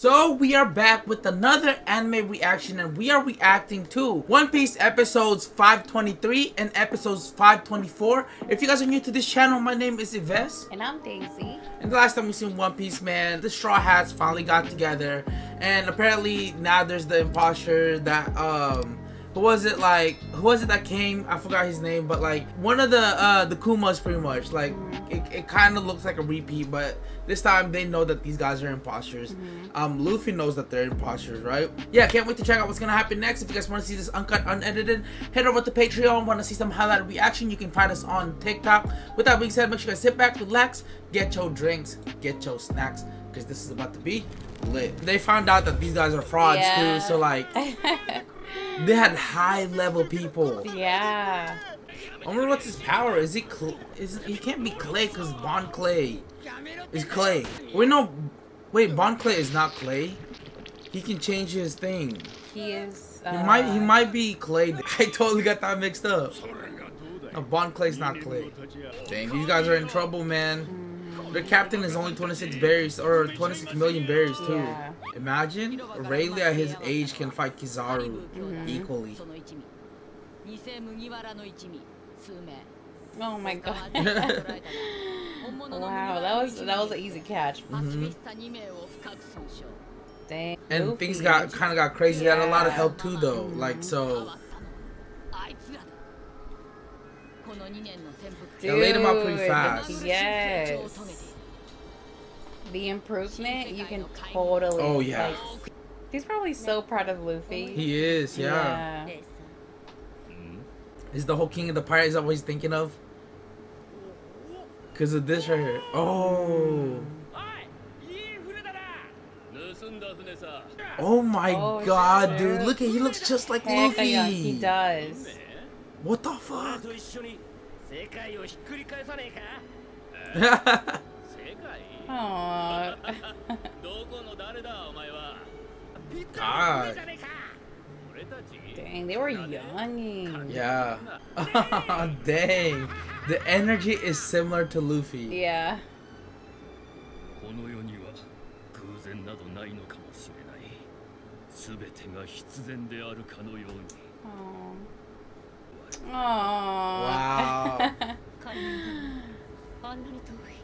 So we are back with another anime reaction and we are reacting to One Piece episodes 523 and episodes 524. If you guys are new to this channel, my name is Yves. And I'm Deisi. And the last time we seen One Piece, man, the Straw Hats finally got together. And apparently now there's the imposter that, um, who was it like, who was it that came? I forgot his name, but like one of the, uh, the Kumas pretty much. Like, it, it kind of looks like a repeat, but this time they know that these guys are imposters. Mm-hmm. Um, Luffy knows that they're imposters, right? Yeah, can't wait to check out what's gonna happen next. If you guys want to see this uncut, unedited, head over to Patreon. Want to see some highlighted reaction? You can find us on TikTok. With that being said, make sure you guys sit back, relax, get your drinks, get your snacks, because this is about to be lit. They found out that these guys are frauds yeah. too, so like, they had high level people. Yeah. I wonder what's his power. Is he? Is he can't be Clay because Bon Clay is Clay. Wait, no. Wait, Bon Clay is not Clay. He can change his thing. He is. Uh... He might. He might be Clay. I totally got that mixed up. No, Bon Clay's not Clay. Dang, these guys are in trouble, man. Mm. Their captain is only 26 berries, or 26 million berries, too. Yeah. Imagine Rayleigh at his age can fight Kizaru mm -hmm. equally. Oh my god. wow, that was that was an easy catch. Mm -hmm. Dang. And Luffy. things got kind of got crazy. Yeah. They had a lot of help too, though. Mm -hmm. Like so. Dude, they laid him out pretty fast. Yes. The improvement, you can totally. Oh yeah. Like, he's probably so proud of Luffy. He is, yeah. yeah. Is the whole King of the Pirates always thinking of? Because of this right here. Oh. Oh my oh, god, shit. dude. Look at he looks just like Heck Luffy. Yeah, he does. What the fuck? god. Dang, they were young. Yeah. Dang. The energy is similar to Luffy. Yeah. Wow.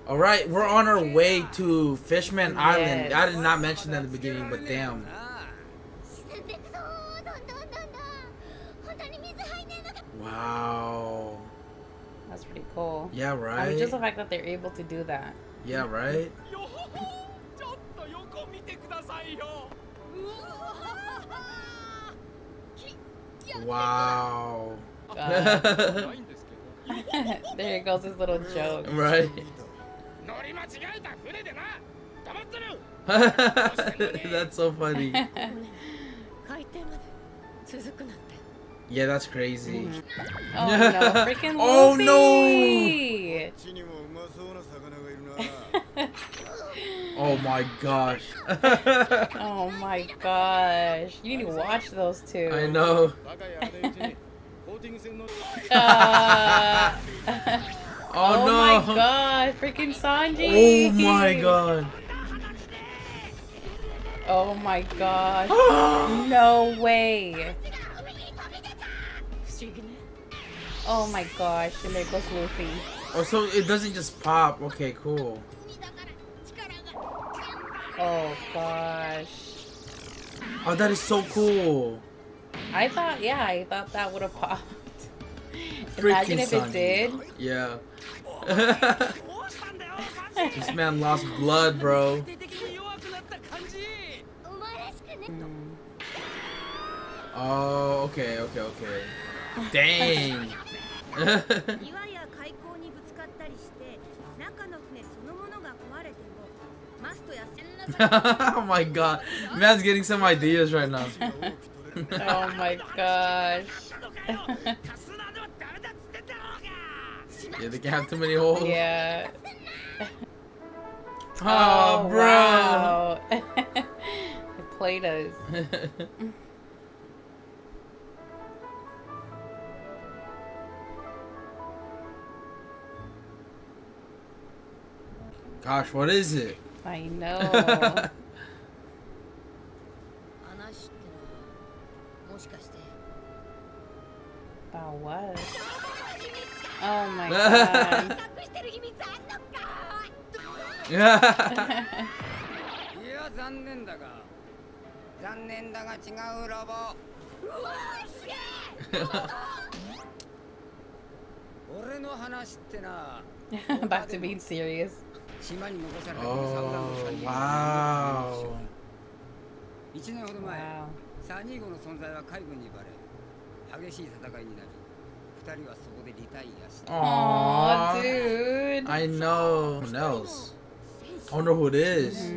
All right, we're on our way to Fishman yes. Island. I did not mention that in the beginning, but damn. Wow. That's pretty cool. Yeah, right. I mean, just the fact that they're able to do that. Yeah, right. wow. there goes his little joke. Right. That's so funny. Yeah, that's crazy. Mm. Oh no, freaking Oh no! oh my gosh. oh my gosh. You need to watch those two. I know. uh, oh, oh, no. my god, freaking Sanji. Oh my god. Oh my gosh. no way. Oh my gosh, and there goes Luffy. Oh, so it doesn't just pop. Okay, cool. Oh gosh. Oh, that is so cool. I thought, yeah, I thought that would have popped. Imagine if it did. Yeah. this man lost blood, bro. Oh, okay, okay, okay. Dang. oh my god. Man's getting some ideas right now. oh my gosh. Yeah, they can have too many holes. Yeah. Ah, oh, oh, bro. Wow. the Play-Dohs. Gosh, what is it? I know. About what? Oh my god. いや残念だが残念だが違うロボ。俺の話ってな。Back to 一 serious. Oh, 年ほど前、サニーゴの存在は海軍にバレ激しい戦いになり Aww, dude. I know. Who knows? I wonder who it is.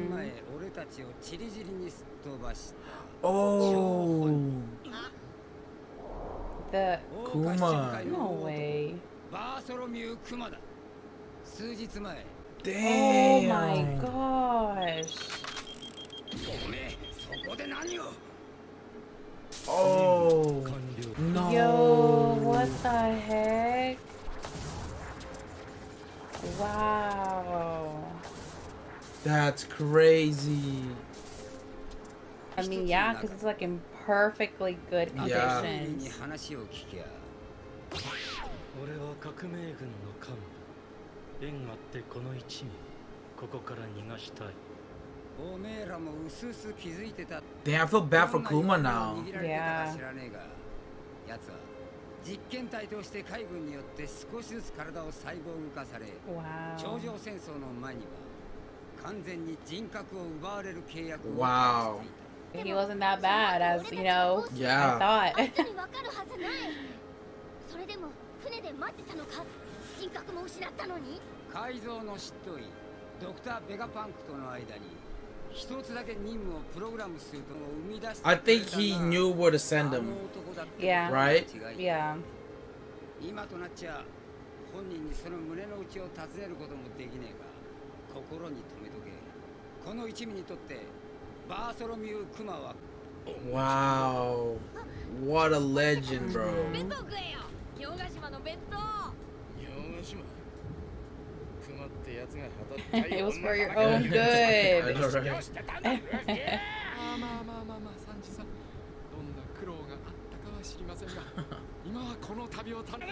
Oh. The Kuma. No way. Damn. Oh my gosh. おめえそこで何を Oh. Yo, No. what the heck? Wow. That's crazy. I mean, yeah, because it's like in perfectly good Yeah. に conditions. 話を聞きゃ俺は革命軍の幹部縁あってこの一味ここから逃がしたい Damn, I feel bad for どんな Kuma 夢を now. 握られてたか知らねえが奴は実験体として海軍によって少しずつ体をサイボーグ化され頂 Wow. 上戦争の前には完全に人格を奪われる契約を Wow. 交わしていた He wasn't that bad as, you know, Yeah. I あ thought. んたにわかるはずないそれでも船で待ってたのか人格も失ったのに改造の執刀医ドクター・ベガパンクとの間に 一つだけ任務をプログラムするとを生み出して I think he knew where to send あ him. の男だって Yeah. 間違い Yeah. 今となっちゃ本人にその胸の内を尋ねることもできねえが心に留めとけこの一味にとってバーソロミュー・クマは Wow. What a legend, bro. 弁当食えよ洋ヶ島の弁当洋 it was for your own good.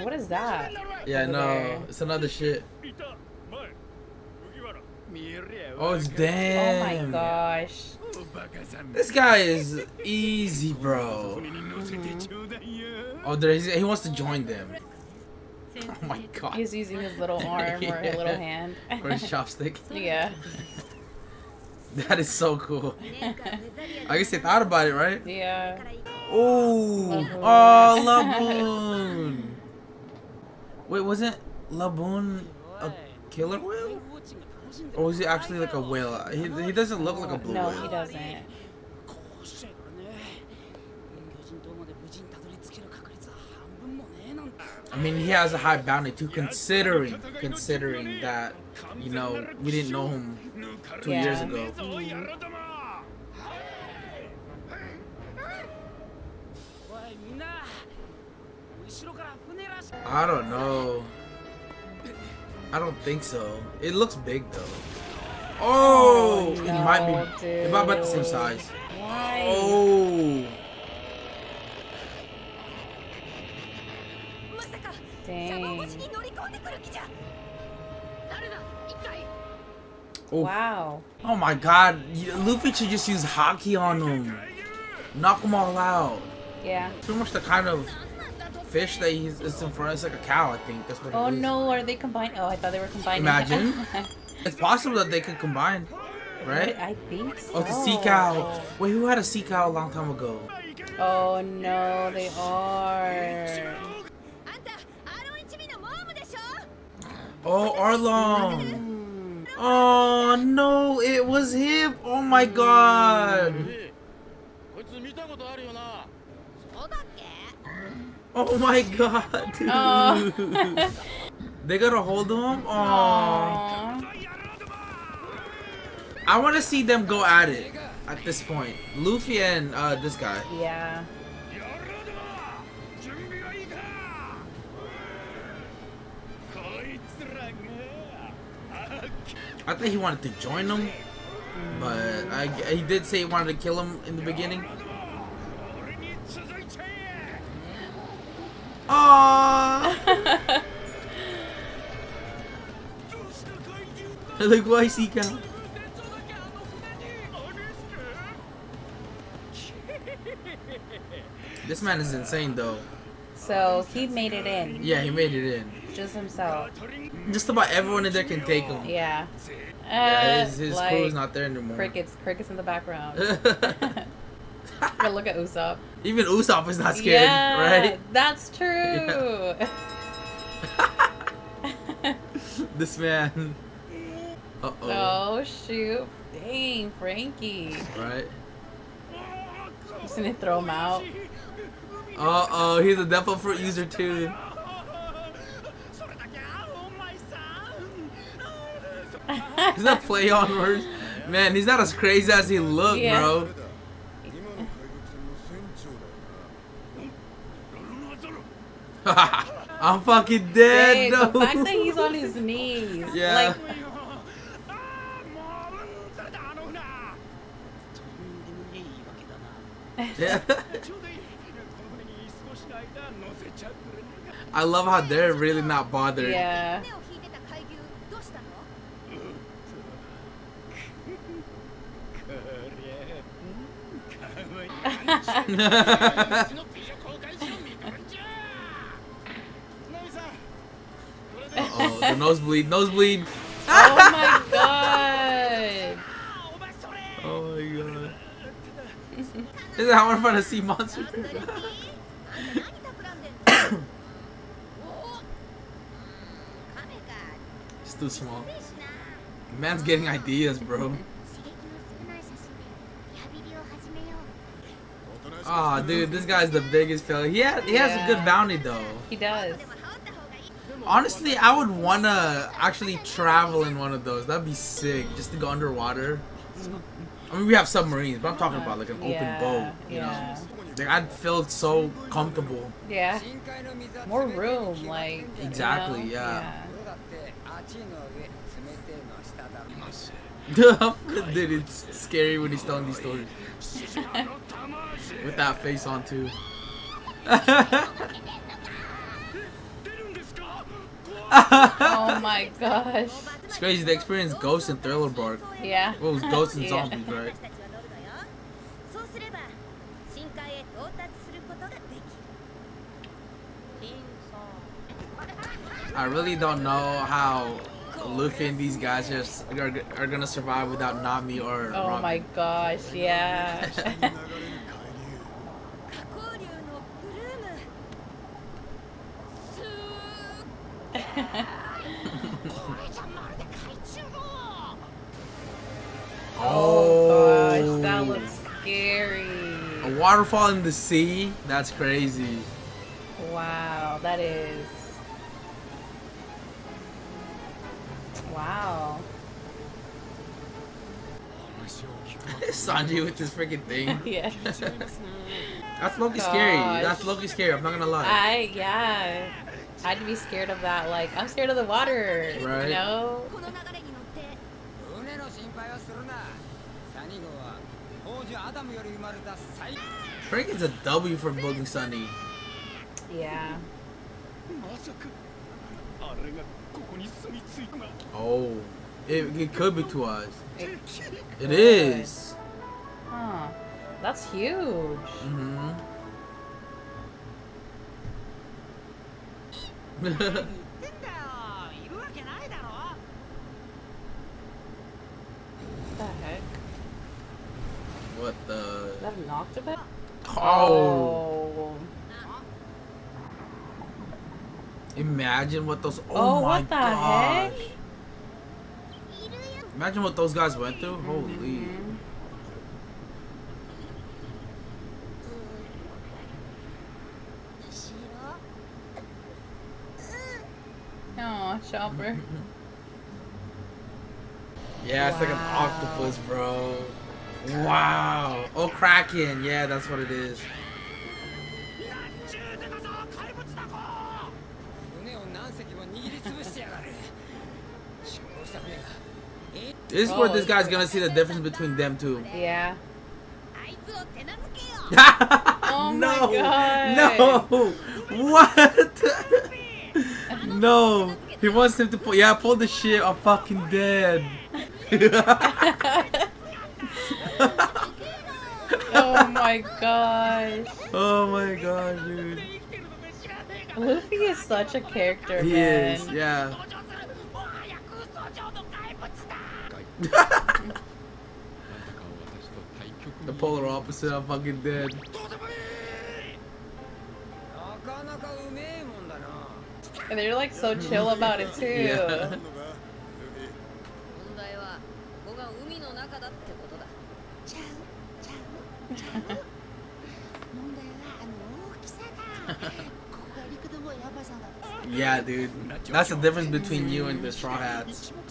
what is that? Yeah, no, it's another shit. Oh, damn. Oh my gosh. This guy is easy, bro. Oh, he wants to join them. Oh my god. He's using his little arm or his little hand. Or his chopstick. yeah. That is so cool. I guess they thought about it, right? Yeah. Oh, Laboon. oh, Laboon. Wait, wasn't Laboon a killer whale? Or was he actually like a whale? He, he doesn't look like a blue whale. No, he doesn't. I mean, he has a high bounty too, considering considering that you know we didn't know him two yeah. years ago. I don't know. I don't think so. It looks big though. Oh, oh no, it might be. Dude. It might be about the same size. Why? Oh. Oh. Wow. Oh my god, Luffy should just use Haki on them. Knock them all out. Yeah. Pretty much the kind of fish that he's in front of. It's like a cow, I think. That's what oh no, are they combined? Oh, I thought they were combined. Imagine. it's possible that they could combine, right? I think oh, so. Oh, the sea cow. Wait, who had a sea cow a long time ago? Oh no, they are. Oh, Arlong! Oh no, it was him! Oh my god! Oh my god, dude! Oh. They got a hold of him? Oh. I want to see them go at it at this point. Luffy and uh, this guy. Yeah. I think he wanted to join them, but I, he did say he wanted to kill him in the beginning. Aww! Look why he can. This man is insane though. So he made it in. Yeah, he made it in. Just himself. Just about everyone in there can take him. Yeah. Yeah, Uh, his, his like, crew's not there anymore. Crickets, crickets in the background. but look at Usopp. Even Usopp is not scared, yeah, right? That's true. This man. Uh oh. oh shoot! Dang, Franky. Right. Just gonna throw him out. Uh oh, he's a Devil Fruit user too. Is that play on words? Man, he's not as crazy as he look, Yeah. bro. I'm fucking dead, Dang, the fact that he's on his knees. Yeah. Like, Yeah. I love how they're really not bothered. yeah. oh, the nosebleed, nosebleed. oh my god. Oh my god. This is how we're gonna see monsters. it's too small. Man's getting ideas, bro. Ah, oh, dude, this guy's the biggest failure. He has, he yeah. has a good bounty though. He does. Honestly, I would wanna actually travel in one of those. That'd be sick, just to go underwater. I mean, we have submarines, but I'm talking about like an yeah. open boat, you yeah. know. Like I'd feel so comfortable. Yeah. More room, like. Exactly. You know? Yeah. yeah. Dude, it's scary when he's telling these stories. With that face on too. oh my gosh. It's crazy. They experienced ghosts and Thriller Bark. Yeah. Well, it was ghosts and yeah. zombies, right? I really don't know how Luffy and these guys just are, are gonna survive without Nami or. Oh Robin. my gosh! Yeah. oh, gosh, that oh. looks scary. A waterfall in the sea? That's crazy. Wow, that is. Wow. Sanji with this freaking thing. yeah. That's Loki scary. That's Loki scary. I'm not gonna lie. I yeah. I'd be scared of that. Like, I'm scared of the water. Right. You know? Frank is a W for Boogie Sunny. Yeah. Oh. It, it could be two eyes. It, it is. Huh. That's huge. Mm hmm What the heck? what the? Is that an octopus? Oh. Imagine what those. Oh, Oh, my what the heck? gosh. Imagine what those guys went through. Holy. Mhm. Oh, chopper. Yeah, it's wow. like an octopus, bro. Wow. Oh, Kraken. Yeah, that's what it is. this is where this guy's gonna see the difference between them two. Yeah. oh no! No! What? no! He wants him to pull. Yeah, pull the shit. I'm fucking dead. oh my gosh. Oh my gosh, dude. Luffy is such a character, he man. He is, yeah. the polar opposite, I'm fucking dead. And they're like so chill about it too. Yeah. yeah, dude. That's the difference between you and the Straw Hats.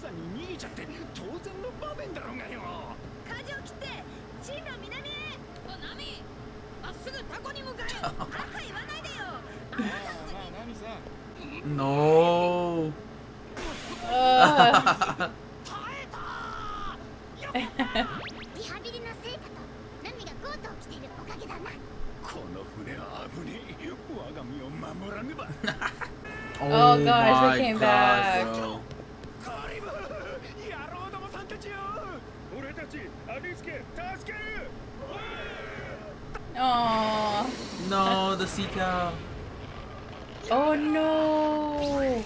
らねば Oh, gosh, they my came god, back. bro. カリブ野郎どもさんたちよ俺たちアリスケ助ける Aww. No, the sea cow. Oh no!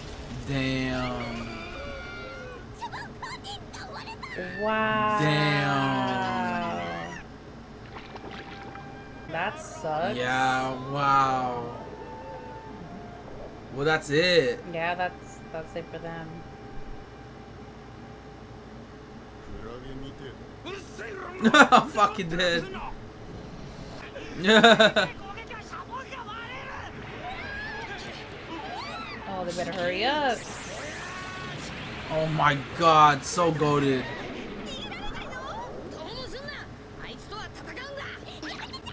Damn. Wow. Damn. That sucks. Yeah, wow. Well, that's it. Yeah, that's that's it for them. I'm fucking dead. Yeah. Oh, they better hurry up. Oh my god, so goaded.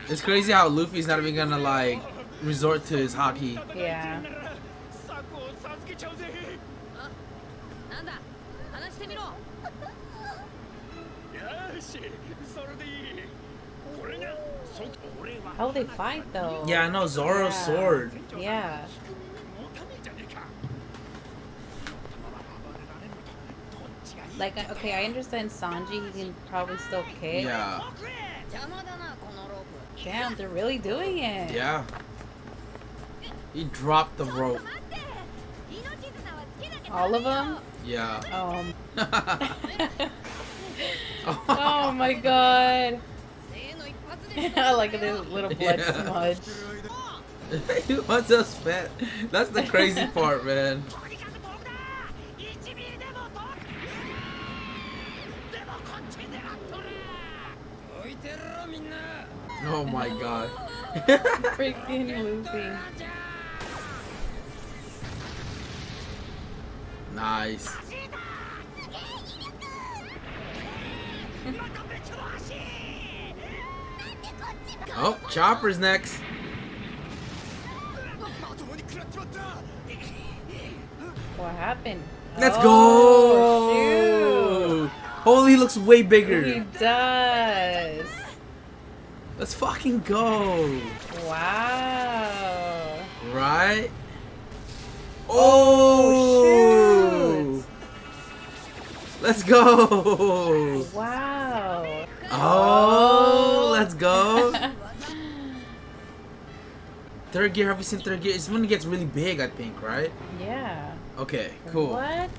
It's crazy how Luffy's not even gonna like resort to his Haki. Yeah. How they fight though? Yeah, I know Zoro's yeah. sword. Yeah. Like, okay, I understand Sanji, he can probably still kick. Yeah. Damn, they're really doing it. Yeah. He dropped the rope. All of them? Yeah. Oh. oh my god. I like this little blood yeah. smudge. What's that? That's the crazy part, man. Oh my god. Freaking Luffy. Nice. oh, Chopper's next. What happened? Let's oh, go! Shoot. Holy looks way bigger. He does. Let's fucking go. Wow. Right? Oh, Oh! Let's go! Wow. Oh, let's go! Third gear, have we seen third gear? It's when it gets really big, I think, right? Yeah. Okay, cool. What?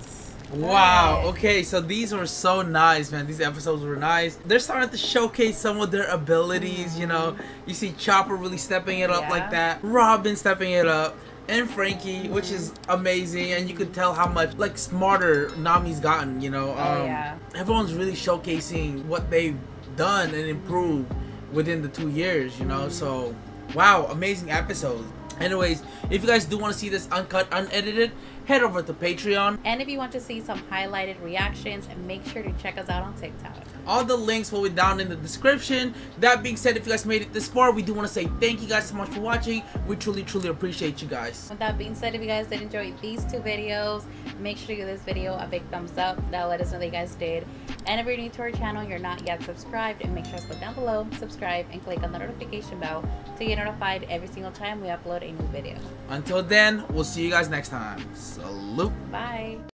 Wow. Okay, so these were so nice, man. These episodes were nice. They're starting to showcase some of their abilities. You know, you see Chopper really stepping it up Yeah. like that. Robin stepping it up. And Franky, which is amazing, and you could tell how much like smarter Nami's gotten. You know, Oh, um, yeah. everyone's really showcasing what they've done and improved within the two years. You know, mm-hmm. so wow, amazing episodes. Anyways, if you guys do want to see this uncut, unedited, head over to Patreon. And if you want to see some highlighted reactions, make sure to check us out on TikTok. All the links will be down in the description. That being said, if you guys made it this far, we do want to say thank you guys so much for watching. We truly, truly appreciate you guys. With that being said, if you guys did enjoy these two videos, make sure to give this video a big thumbs up. That'll let us know that you guys did. And if you're new to our channel, you're not yet subscribed, and make sure to click down below, subscribe, and click on the notification bell to get notified every single time we upload a new video. Until then, we'll see you guys next time. Salute. Bye.